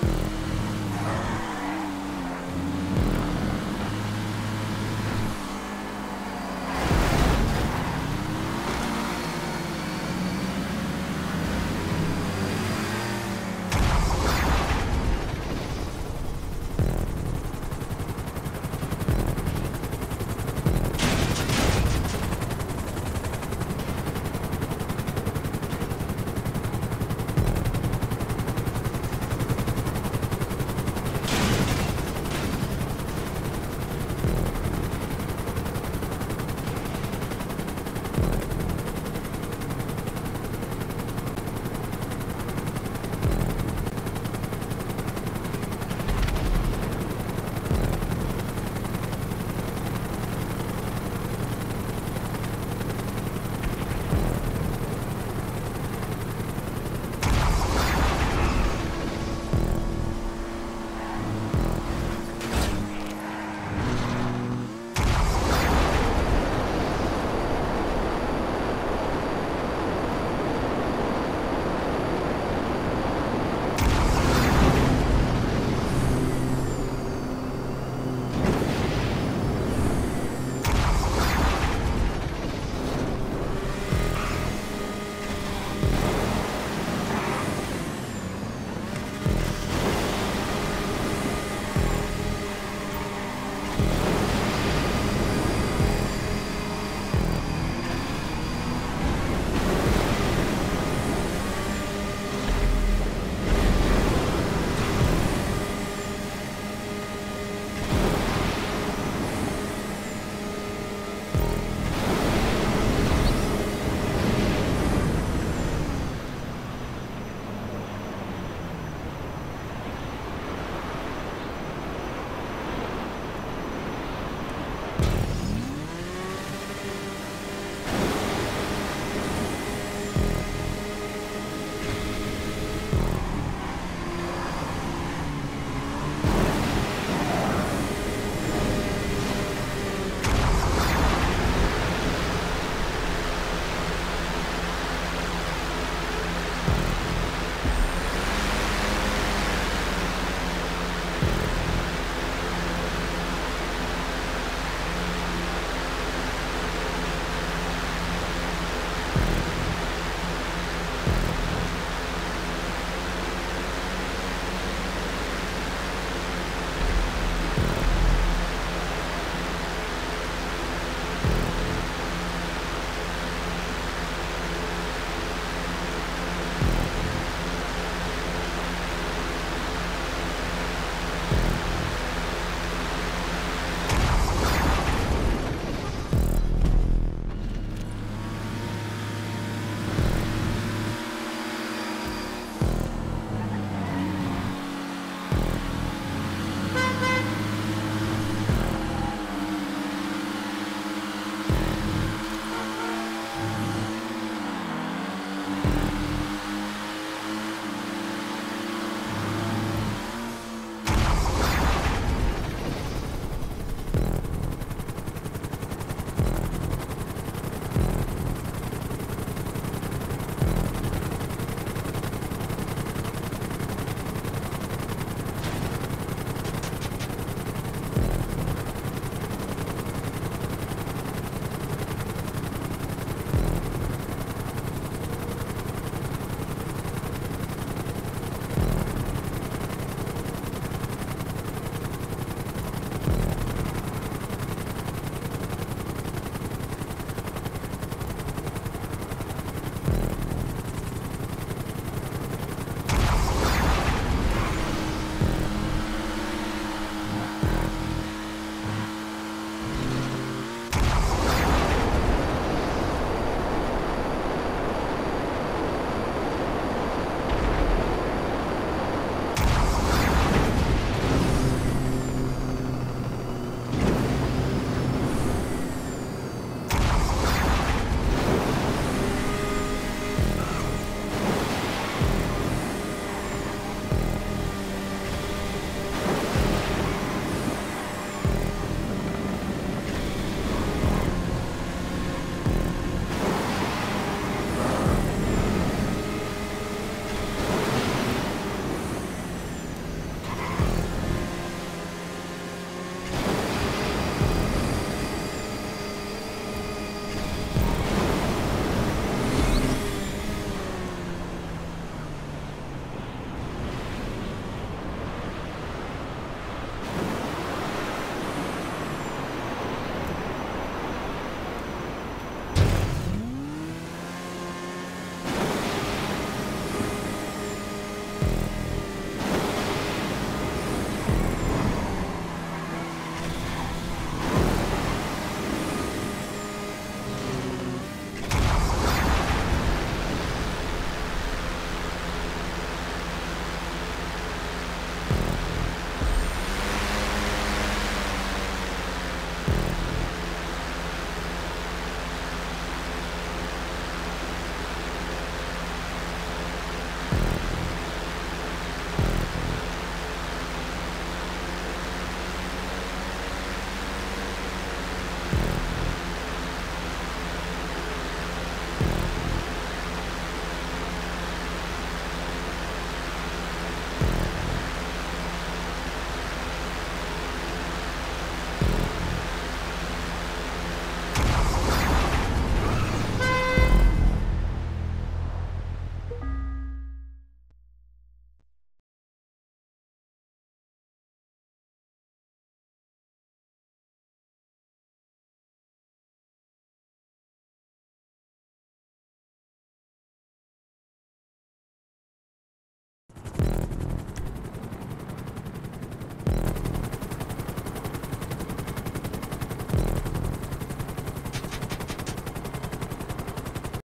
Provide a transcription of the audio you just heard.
Bye.